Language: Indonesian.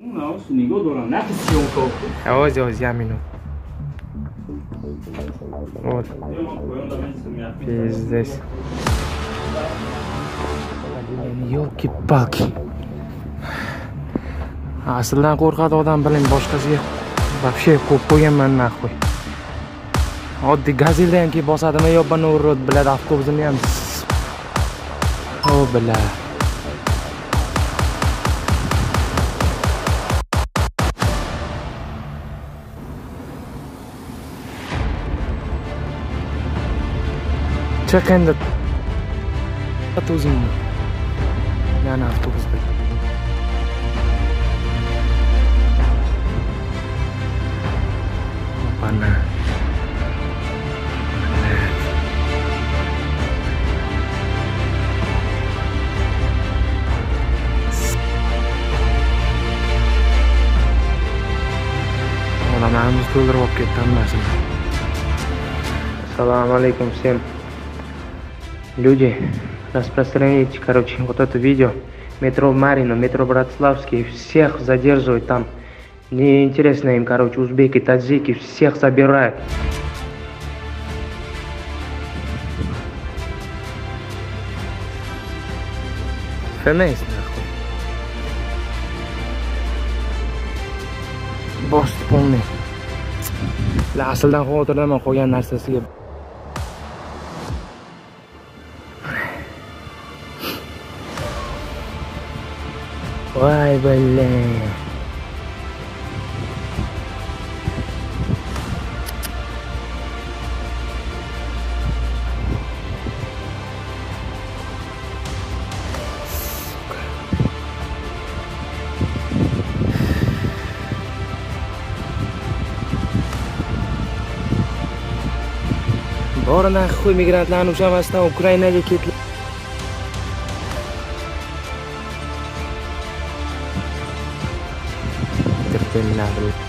Não, se ninguém dolan, ne kısıyor o? E o yüzden o yüzden minu. Вот. Пиздец. Ёлки-палки. Asldan qo'rqadi odam biling boshqasiga вообще ko'p qo'yganman нахуй. Oddiy gazelda ham kelib bosadimi yo banurrod biladi avtobusini ham. O biladi. bila. Chiq endi. Ot o'zingni. Yana avtobus bilan. Mana. Odamlarimiz to'ldirib olib ketdi hammasini. Assalomu alaykum всем. Люди, распространяйте, короче, вот это видео. Метро Марина, метро Братславский, всех задерживают там. Неинтересно им, короче, узбеки, таджики, всех собирают. Фенейс, нахуй. Bosh полный. La asldan xotirlaman qolgan narsasiga. Vay belle. Borana, goeie migrant, nou, samen staan, Oekraïne, je criminal